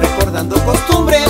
recordando costumbre,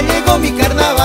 llegó mi carnaval.